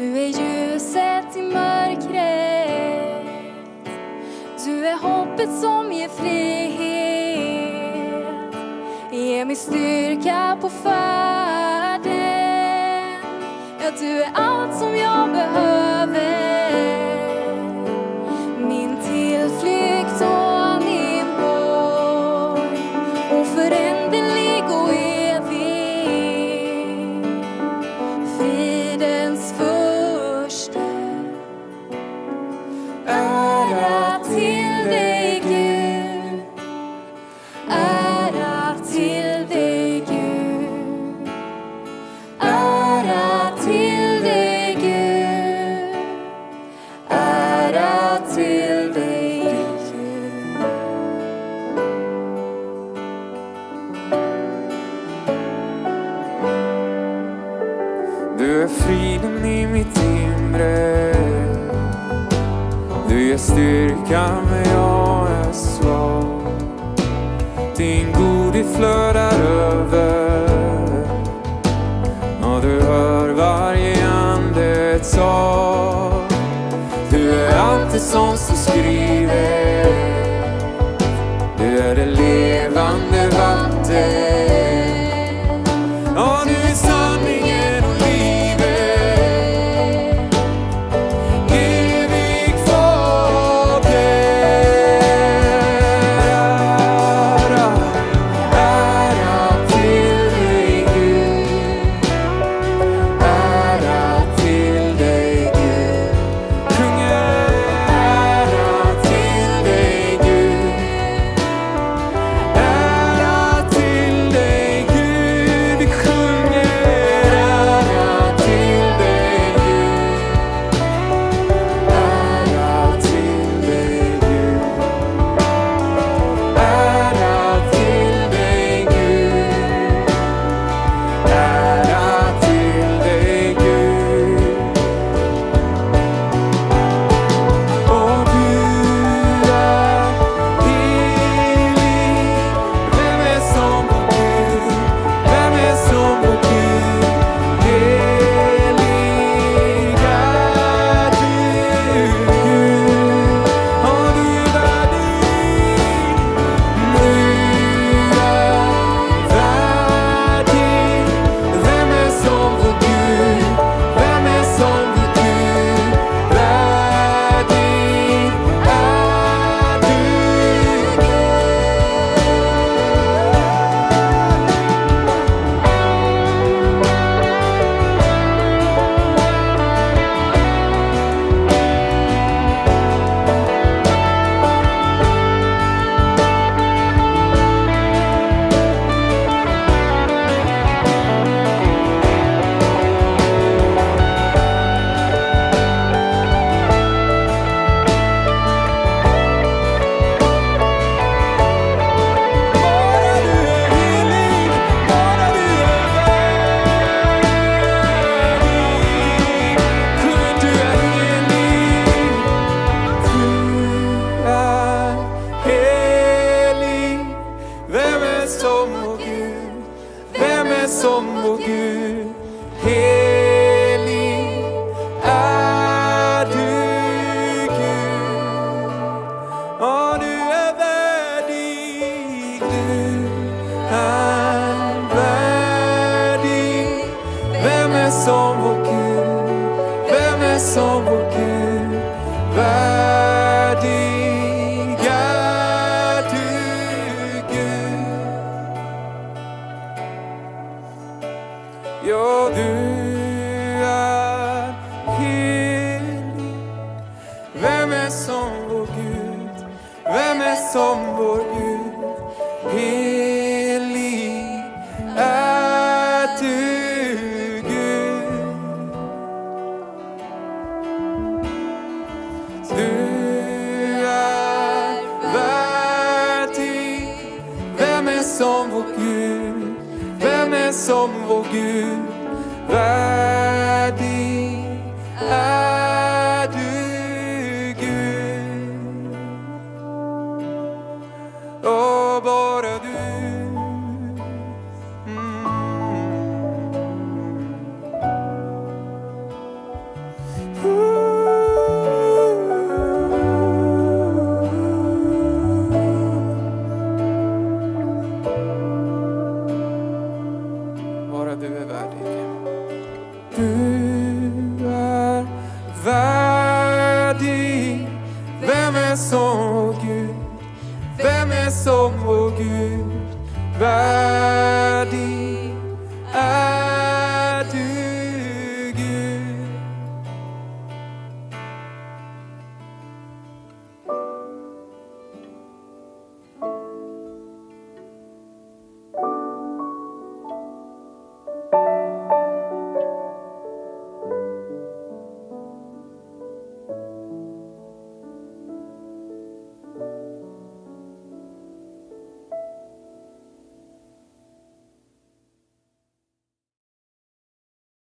Du är ljuset i mörkret. Du är hoppet som ger frihet. Ge mig styrka på färden. Ja, du är allt som jag behöver. till dig. Du är friden i mitt inre. Du ger styrkan när jag är svag. Din godhet flödar över. Spirit. vår Gud? Vem är som vår Gud värdig? Är du, Gud? Ja, du är helig. Vem är som vår Gud? Vem är som vår Gud? som vår Gud. är som vår Gud? Vem är som vår Gud värdig?